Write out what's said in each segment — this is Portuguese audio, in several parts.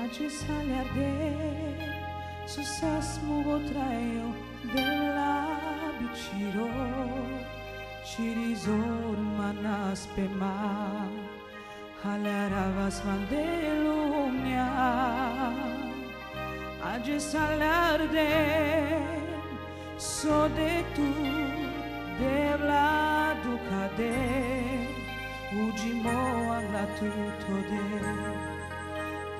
Atzizale arde, zuzaz mugotraeo dela bitxiro, txirizor manazpema, jalarabaz mandelumia. Atzizale de sodetu debla dukade, udimoa latu tode.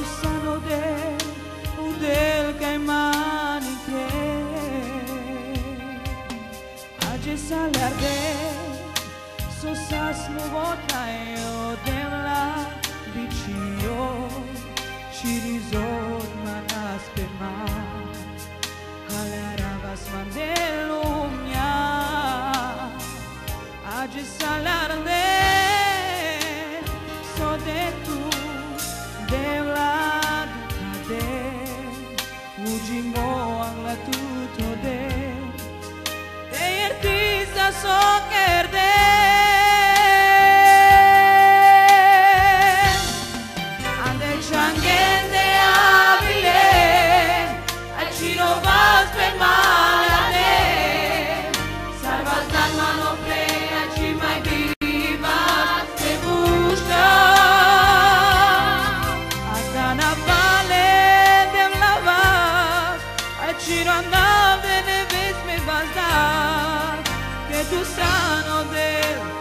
usándote del caimán y que Hayes alarde Sosas lubota yo de la bichio Chirizor manas pema Alarde Şiranda ve nefes mi bazda Ke tu sano del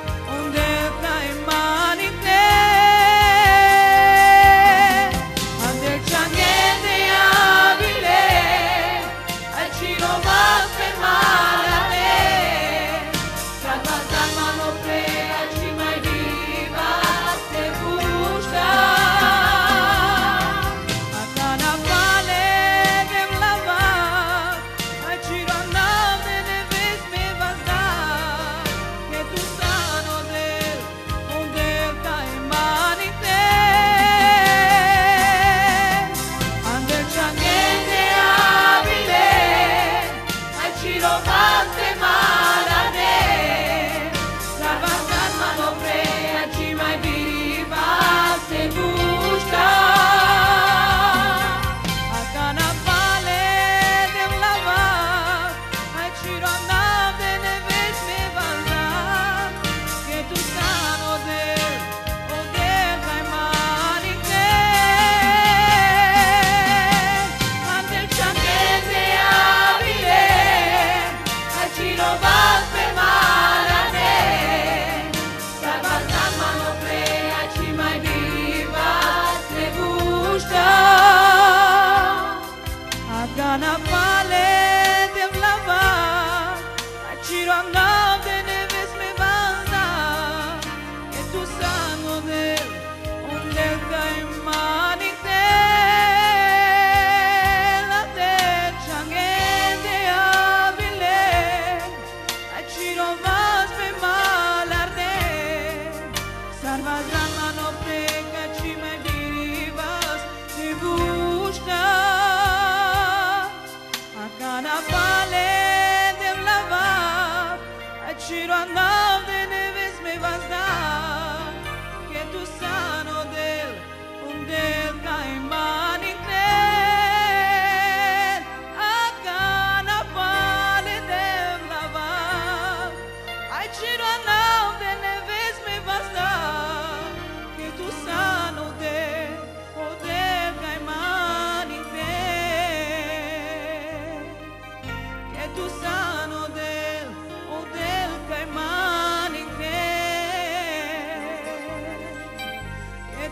vinovat pe marea de Dar baltama ci mai viva trebuștă Afgana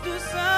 do something.